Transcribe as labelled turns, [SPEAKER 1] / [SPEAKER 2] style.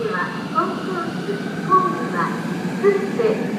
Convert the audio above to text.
[SPEAKER 1] では本当にホームはすべて